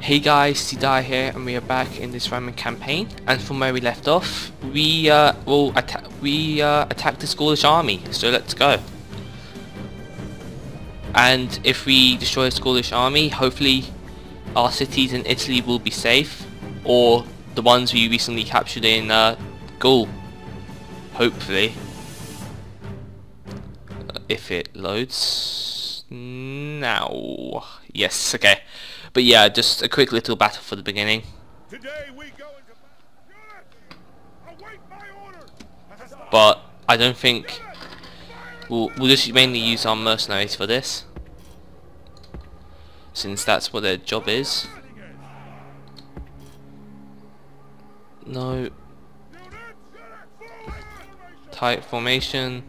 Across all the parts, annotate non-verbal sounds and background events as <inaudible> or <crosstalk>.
Hey guys, Sidai here, and we are back in this Roman campaign. And from where we left off, we uh, will we uh, attacked the Gaulish army. So let's go. And if we destroy the Gaulish army, hopefully our cities in Italy will be safe, or the ones we recently captured in uh, Gaul. Hopefully, uh, if it loads now. Yes, okay. But yeah, just a quick little battle for the beginning. Today we go into Await my! But I don't think we'll, we'll just mainly use our mercenaries for this. Since that's what their job is. No. Tight formation.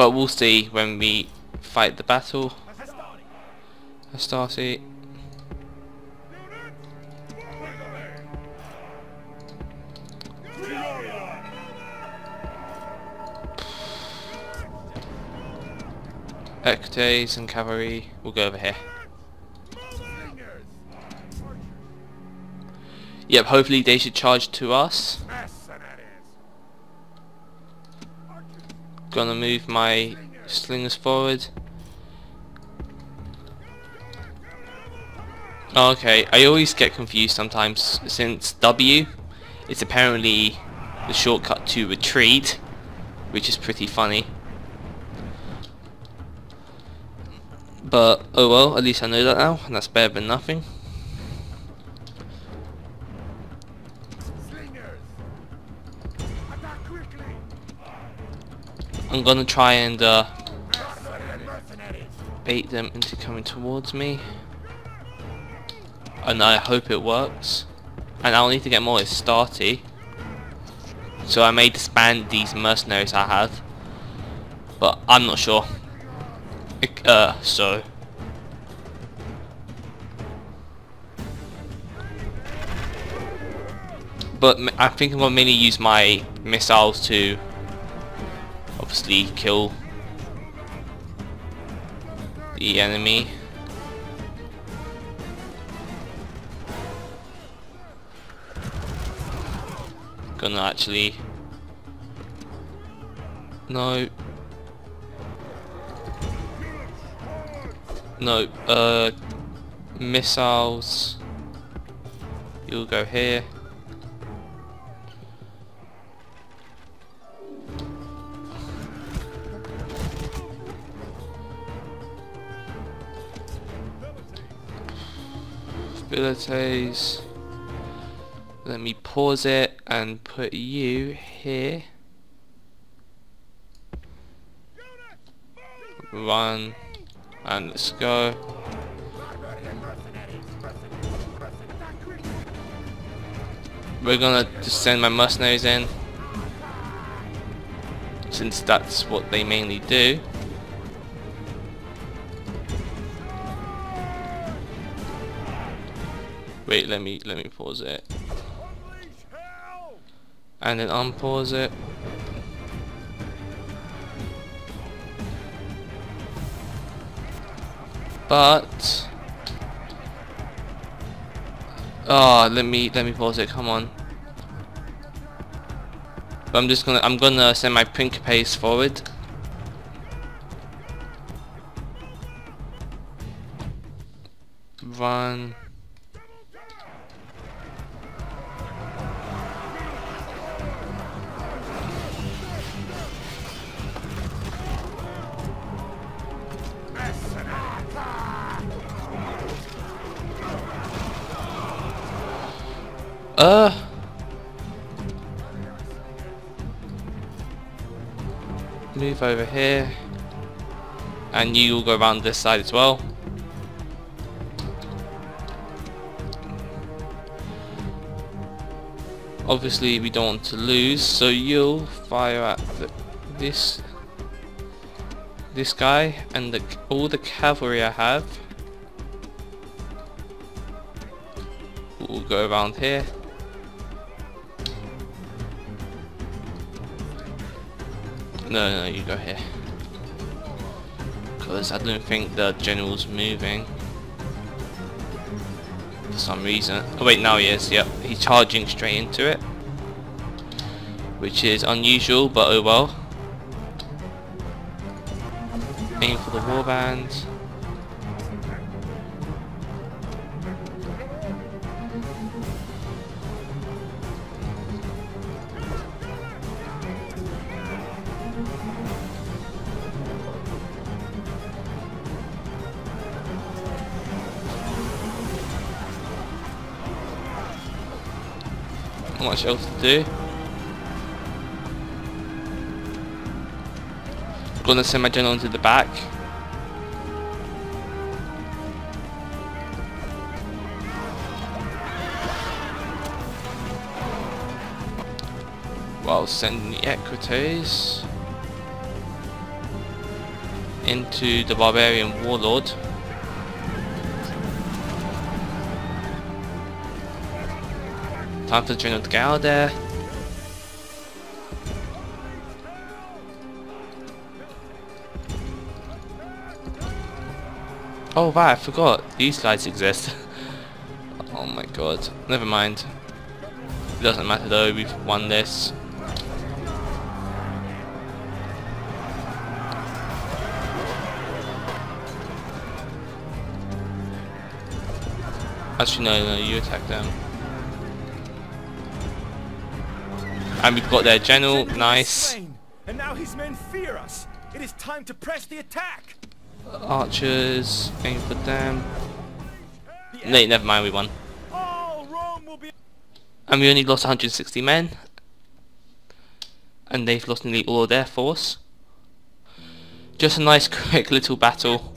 But we'll see when we fight the battle. Hastati. Equites and cavalry will go over here. Yep, hopefully they should charge to us. Mercenaries! Gonna move my slingers forward. Okay, I always get confused sometimes since W is apparently the shortcut to retreat, which is pretty funny. But oh well, at least I know that now, and that's better than nothing. I'm gonna try and uh, bait them into coming towards me. And I hope it works. And I'll need to get more Hastati. So I may disband these mercenaries I have. But I'm not sure. Uh, so. But I think I'm going to mainly use my missiles to obviously kill the enemy. Gonna actually no no uh missiles you'll go here Let me pause it and put you here. Run and let's go. We're gonna just send my mercenaries in since that's what they mainly do. Wait, let me let me pause it and then unpause it. But oh, let me let me pause it. Come on. But I'm just gonna I'm gonna send my Principes forward. Run. Uh. Move over here. And you will go around this side as well. Obviously we don't want to lose, so you'll fire at the, this this guy and the, all the cavalry I have. We'll go around here. No, no, you go here. because I don't think the general's moving for some reason. Oh wait, now he is. Yep, he's charging straight into it, which is unusual, but oh well. Aim for the warband. Not much else to do. I'm Gonna send my general into the back. While sending the Equites into the Barbarian Warlord. Time for the general out there. Oh wow, I forgot. These guys exist. <laughs> oh my god. Never mind. It doesn't matter though, we've won this. Actually no, no, you attack them. And we've got their general, nice. And now his men fear us. It is time to press the attack. Archers, aim for them. The No, never mind, we won. All Rome will be. And we only lost 160 men. And they've lost nearly all of their force. Just a nice <laughs> quick little battle.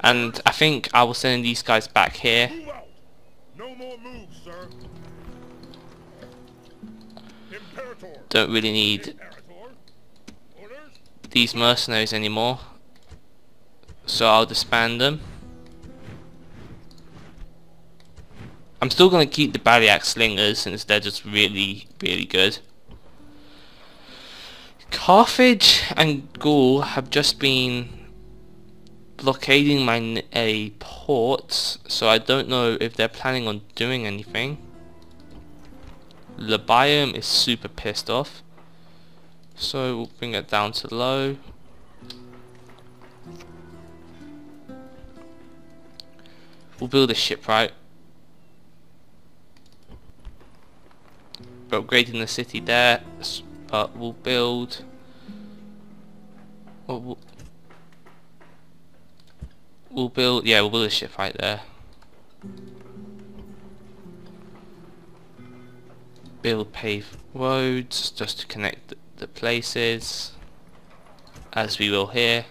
And I think I will send these guys back here. Don't really need these mercenaries anymore. So I'll disband them. I'm still going to keep the Balearic Slingers since they're just really, really good. Carthage and Gaul have just been blockading my a port, so I don't know if they're planning on doing anything. Labium is super pissed off. So we'll bring it down to low. We'll build a shipwright. We're upgrading the city there, but we'll build. We'll, we'll build. Yeah, we'll build a ship right there. Build paved roads just to connect the, places, as we will here.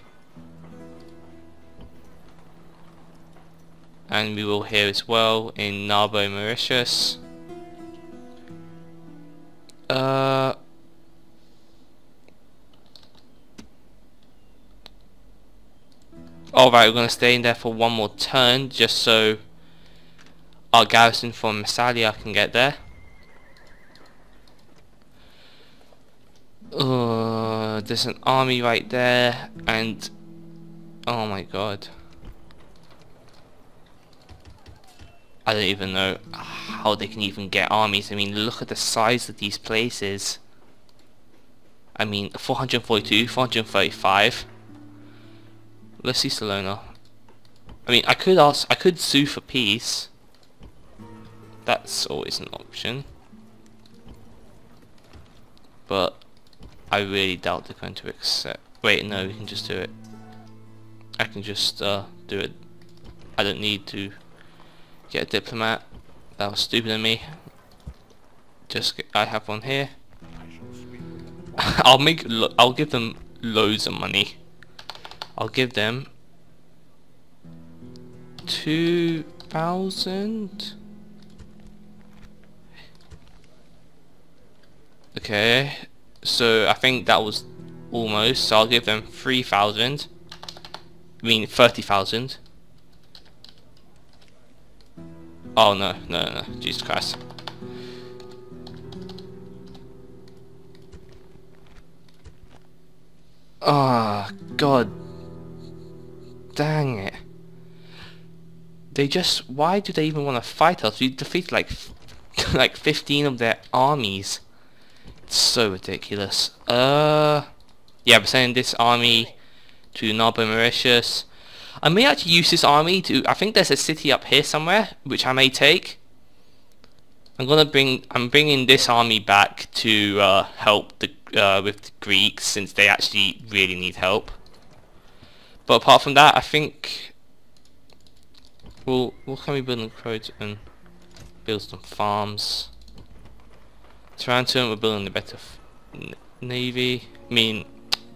and we will here as well in Narbo Martius. Uh, Alright, we're going to stay in there for one more turn just so our garrison from Massalia can get there. Uh, there's an army right there and oh my god. I don't even know how they can even get armies. I mean, look at the size of these places. I mean, 442, 435. Let's see Salona. I mean, I could ask, I could sue for peace. That's always an option. But I really doubt they're going to accept. Wait, no, we can just do it. I can just uh, do it. I don't need to get a diplomat. That was stupid of me. Just get, I have one here. <laughs> I'll make. I'll give them loads of money. I'll give them two thousand. Okay, so I think that was almost. So I'll give them three thousand. I mean thirty thousand. Oh no, no, no, Jesus Christ. Ah, God Dang it. They just, why do they even want to fight us? We defeated like, <laughs> like 15 of their armies. So ridiculous. Uh, yeah, we're sending this army to Narbo Martius. I may actually use this army to, I think there's a city up here somewhere, which I may take. I'm gonna bring, I'm bringing this army back to uh, help the uh, with the Greeks since they actually really need help. But apart from that, I think we'll what can we build in Croton? Build some farms. Tarentum, we're building a better navy. I mean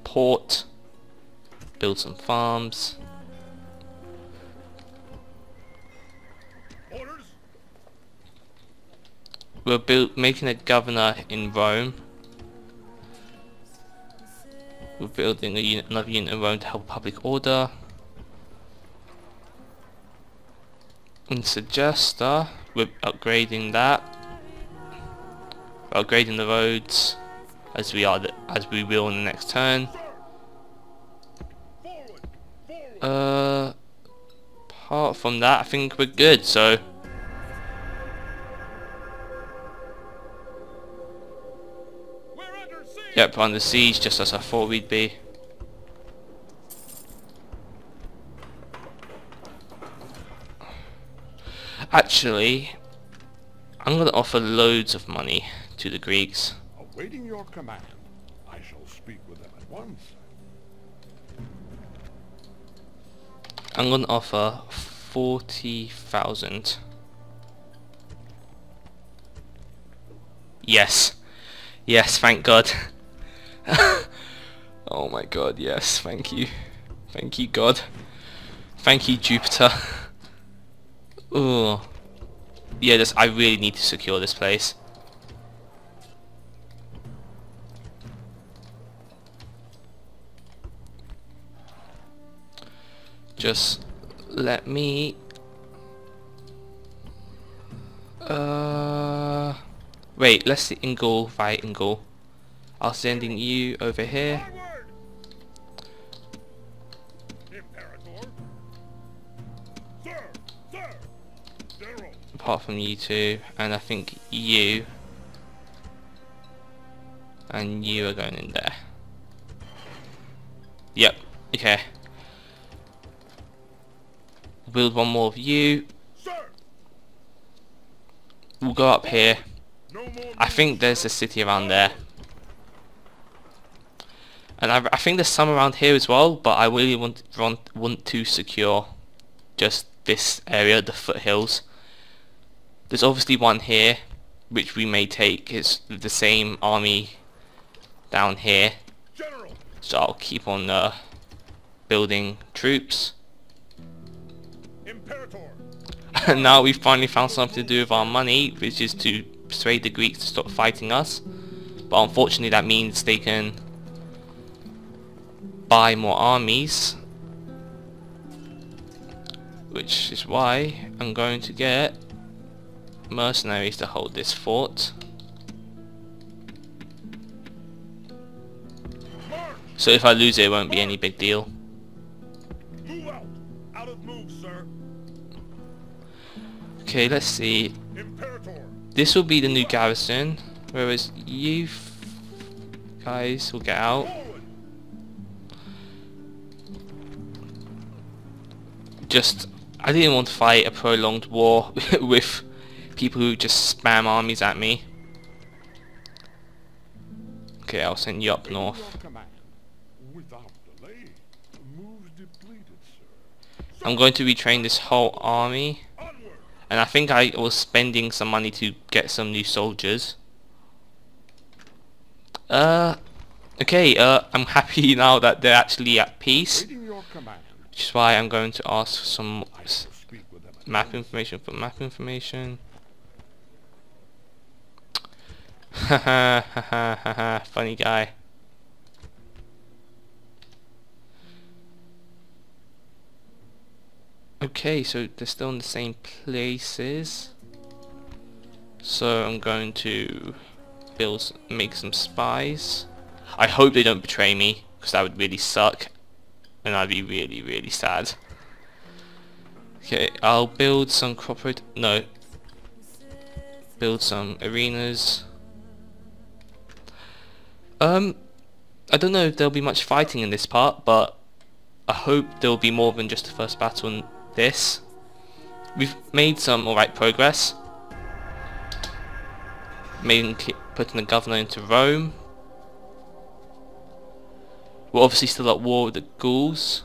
port. Build some farms. Orders? We're build, making a governor in Rome. We're building a unit, another unit in Rome to help public order. In Segesta, we're upgrading that. Upgrading the roads as we are, the, as we will in the next turn. Uh, apart from that, I think we're good. So. Yep, under siege, just as I thought we'd be. Actually, I'm gonna offer loads of money to the Greeks. Awaiting your command. I shall speak with them at once. I'm gonna offer forty thousand. Yes, yes, thank God. <laughs> oh my God, yes, thank you, thank you, God, thank you, Jupiter. <laughs> Oh, yeah, this I really need to secure this place. Just let me uh wait let's see Ingle via Ingle I'll sending you over here. Apart from you two and I think you and you are going in there. Yep okay build one more of you we'll go up here I think there's a city around there. And I, I think there's some around here as well, but I really want, want, want to secure just this area, the foothills. There's obviously one here, which we may take. It's the same army down here. So I'll keep on uh, building troops. <laughs> Now we've finally found something to do with our money, which is to persuade the Greeks to stop fighting us. But unfortunately that means they can buy more armies. Which is why I'm going to get mercenaries to hold this fort. So if I lose it, it won't be any big deal. Move, sir! Okay, let's see. Imperator! This will be the new garrison, whereas you guys will get out. Just I didn't want to fight a prolonged war <laughs> with people who just spam armies at me. Okay, I'll send you up Awaiting north. Your command. Without delay. Moves depleted, sir. I'm going to retrain this whole army. And I think I was spending some money to get some new soldiers. Uh, okay, uh, I'm <laughs> happy now that they're actually at peace. Awaiting your command. Which is why I'm going to ask for some I s- shall speak with them at map information for map information. <laughs> Haha, haha, haha, funny guy. Okay, so they're still in the same places. So I'm going to build, make some spies. I hope they don't betray me, because that would really suck, and I'd be really, really sad. Okay, I'll build some rot- no. Build some arenas. Um, I don't know if there'll be much fighting in this part, but I hope there'll be more than just the first battle in this. We've made some alright progress. Putting the governor into Rome. We're obviously still at war with the Gauls.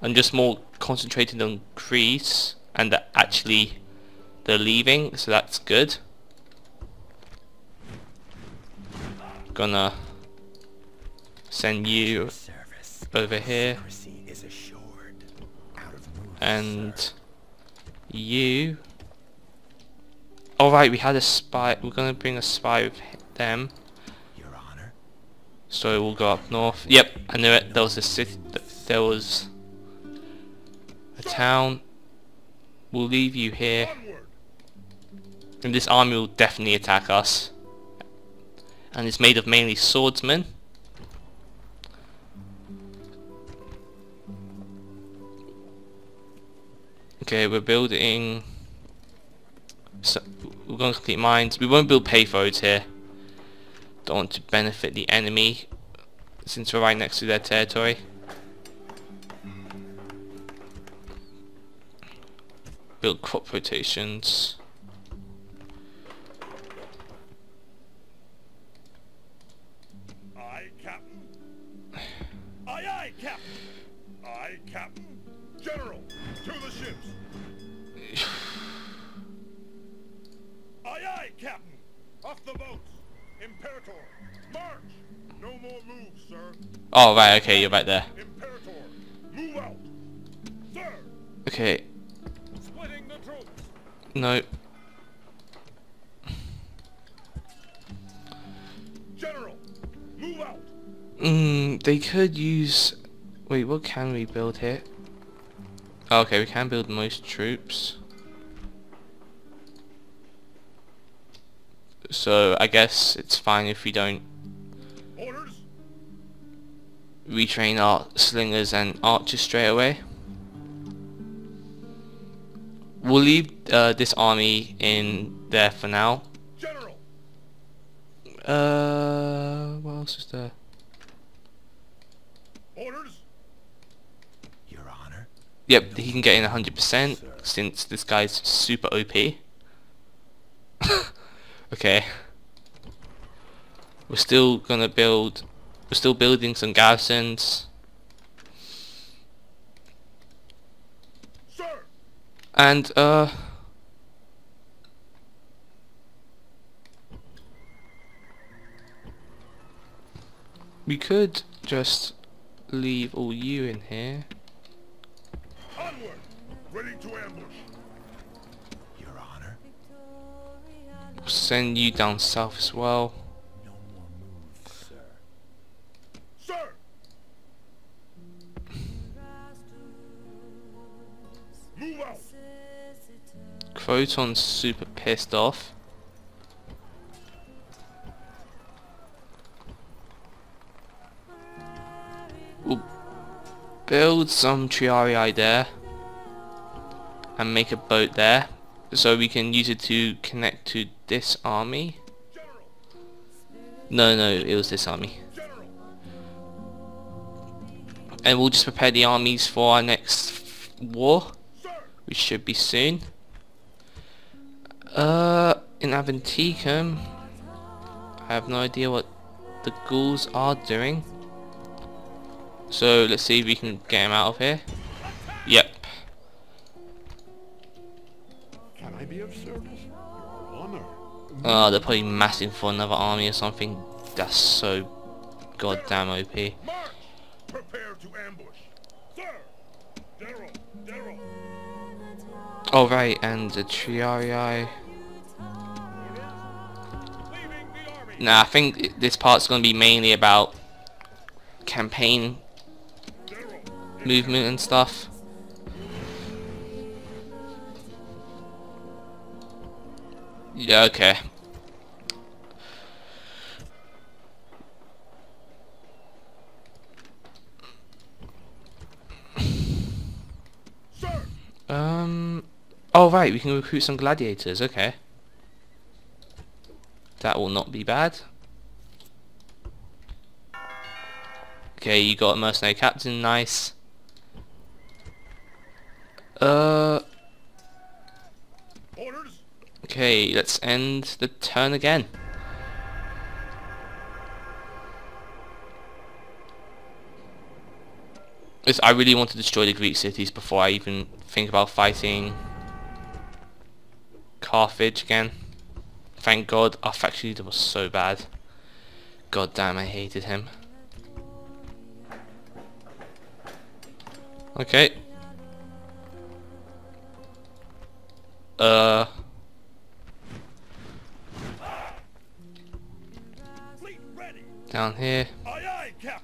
And just more concentrated on Greece and that actually they're leaving, so that's good. Gonna send you over here and you. Oh, Alright, we had a spy. We're gonna bring a spy with them. Your Honor. So we'll go up north. Yep, I knew it. There was a city. There was a town. We'll leave you here. And this army will definitely attack us. And it's made of mainly swordsmen. Okay, we're building... So, we're going to complete mines. We won't build roads here. Don't want to benefit the enemy since we're right next to their territory. Build crop rotations. Oh right, okay, you're right there. Okay, no. General, move out. Mm, they could use... Wait, what can we build here? Oh, okay, we can build most troops. So, I guess it's fine if we don't. Retrain our slingers and archers straight away. We'll leave uh, this army in there for now. General, Uh, what else is there? orders. Your Honor. Yep, he can get in 100% since this guy's super OP. <laughs> okay. We're still gonna build, we're still building some garrisons. And, uh... We could just leave all you in here. onward. Ready to ambush. Your Honor. Send you down south as well. Croton's super pissed off. We'll build some Triarii there and make a boat there so we can use it to connect to this army. No, no, it was this army. And we'll just prepare the armies for our next war. Which should be soon. Uh, in Aventicum, I have no idea what the Gauls are doing. So let's see if we can get him out of here. Yep. can I be of service? Honor. Oh, they're probably massing for another army or something. That's so goddamn OP. March. Prepare to ambush. Sir, General, General. Oh right, and the Triarii. Nah, I think this part's going to be mainly about campaign movement and stuff. Yeah, okay. sir. Um. Oh right, we can recruit some gladiators. Okay. That will not be bad. Okay, you got a mercenary captain. Nice. Uh. Okay, let's end the turn again. I really want to destroy the Greek cities before I even think about fighting Carthage again. Thank God, our factory leader was so bad. God damn, I hated him. Okay. Uh... Down here. Aye, aye.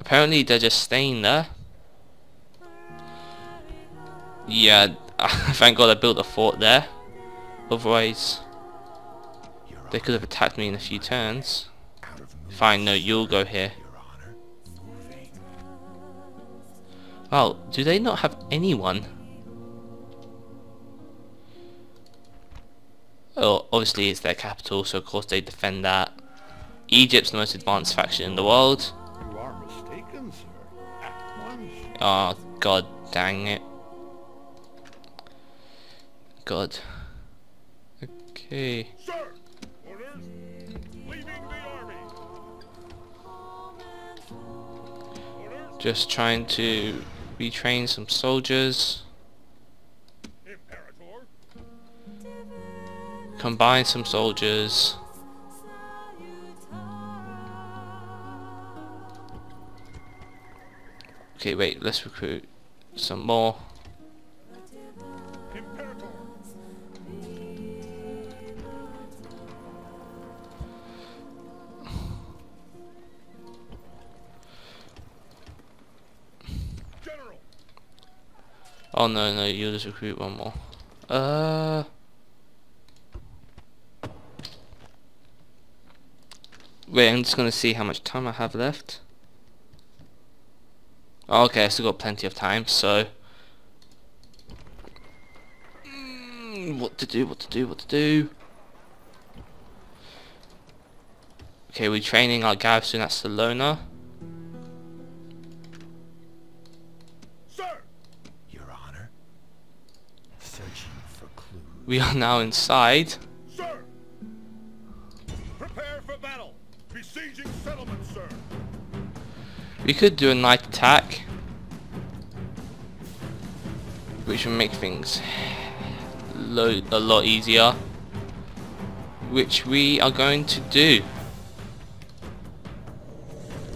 Apparently they're just staying there. Yeah, <laughs> thank god I built a fort there. Otherwise, they could have attacked me in a few turns. Fine, no, you'll go here. Well, do they not have anyone? Oh, obviously it's their capital, so of course they defend that. Egypt's the most advanced faction in the world. You are mistaken, sir. At once. Oh, god dang it. God. Okay. Sir. Orders. Leaving the army. Just trying to retrain some soldiers. Imperator. Combine some soldiers. Okay, wait, let's recruit some more. Oh no, no, you'll just recruit one more. Uh. Wait, I'm just gonna see how much time I have left. Okay, I still got plenty of time, so. Mm, what to do, what to do, what to do. Okay, we're training our garrison at Salona. We are now inside. Sir. Prepare for battle. Besieging settlement, sir. We could do a night attack. Which would make things lo a lot easier. Which we are going to do.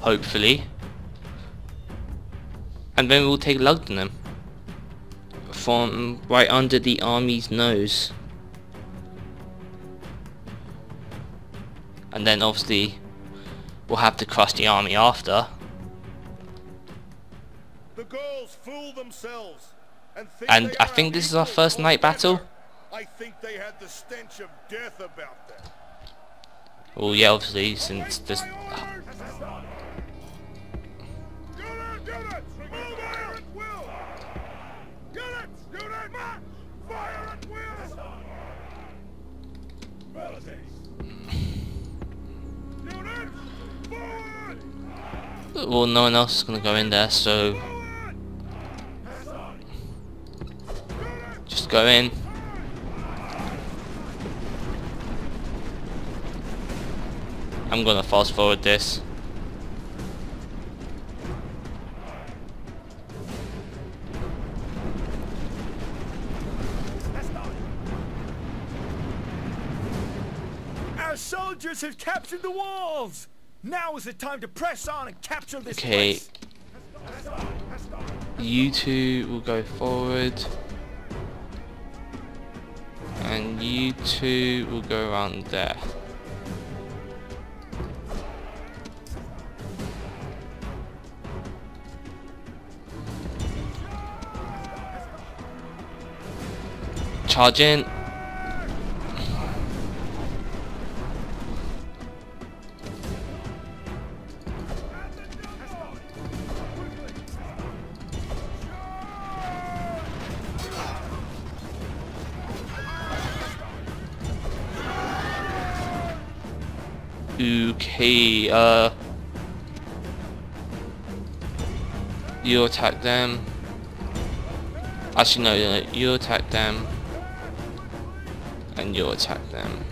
Hopefully. And then we'll take Lugdunum. From right under the army's nose. And then obviously we'll have to crush the army after. The Gauls fool themselves and think And I think this is our first night battle. I think they had the stench of death about them. Well, yeah, obviously, since this... Well, no one else is going to go in there, so... Just go in. I'm going to fast forward this. Our soldiers have captured the walls! Now is the time to press on and capture this Okay. place! You two will go forward. And you two will go around there. Charge in. You attack them. Actually, no, you attack them. And you attack them.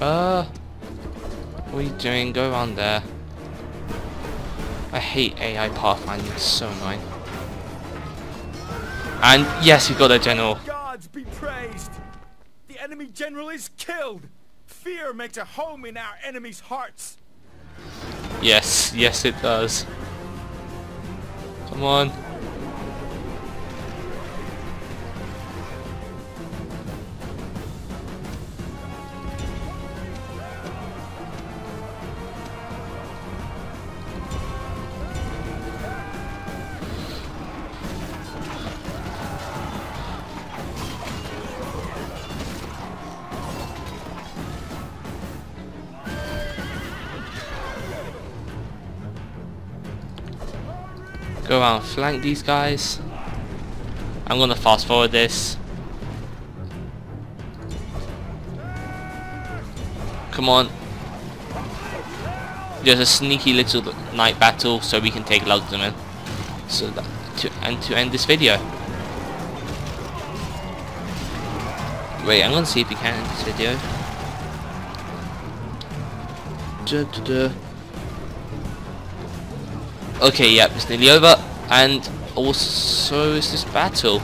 Uh, what are you doing? Go around there. I hate AI Pathfinder, it's so annoying. And yes, we got a general. Gods be praised! The enemy general is killed! Fear makes a home in our enemies' hearts! Yes, yes it does. Come on. Flank these guys. I'm gonna fast forward this. Come on. Just a sneaky little night battle so we can take Lugdunum. So that to and to end this video. Wait, I'm gonna see if we can end this video. Duh, duh, duh. Okay, yep, it's nearly over. And also is this battle.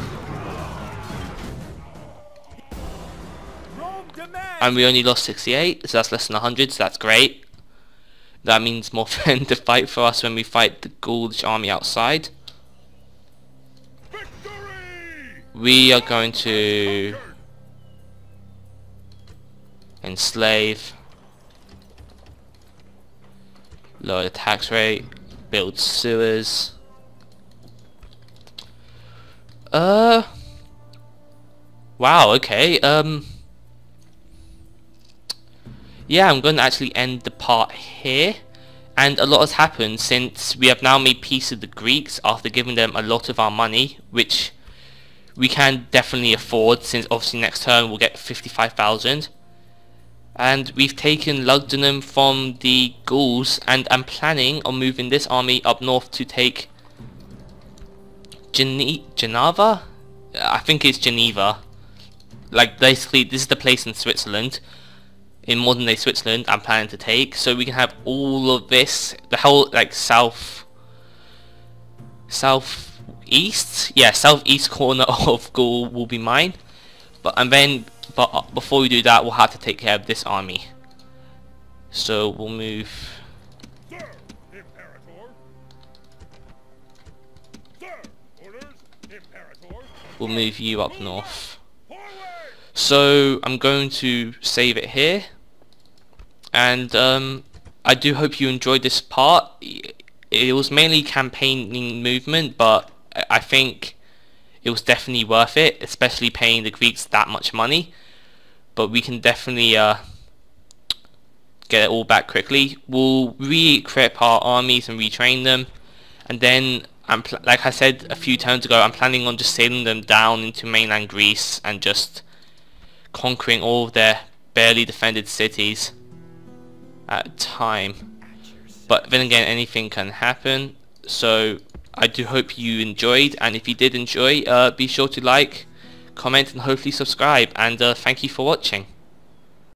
And we only lost 68, so that's less than 100, so that's great. That means more <laughs> men to fight for us when we fight the Gaulish army outside. We are going to enslave, lower the tax rate, build sewers. Uh, wow, okay, um, yeah, I'm going to actually end the part here. And a lot has happened since we have now made peace with the Greeks after giving them a lot of our money, which we can definitely afford since obviously next turn we'll get 55,000. And we've taken Lugdunum from the Gauls and I'm planning on moving this army up north to take Gene Geneva? I think it's Geneva. Like basically this is the place in Switzerland in modern day Switzerland I'm planning to take. So we can have all of this the whole like south south east yeah southeast corner <laughs> of Gaul will be mine. But and then but uh, before we do that we'll have to take care of this army. So we'll move. Sir, Imperator! Sir, orders, Imperator! We'll move you up north. So I'm going to save it here. And um, I do hope you enjoyed this part. It was mainly campaigning movement but I- think it was definitely worth it especially paying the Greeks that much money. But we can definitely uh, get it all back quickly. We'll re-equip our armies and retrain them. And then I'm like I said a few times ago I'm planning on just sailing them down into mainland Greece and just conquering all of their barely defended cities at a time. But then again, anything can happen. So I do hope you enjoyed, and if you did enjoy, uh, be sure to like, comment, and hopefully subscribe. And uh, thank you for watching.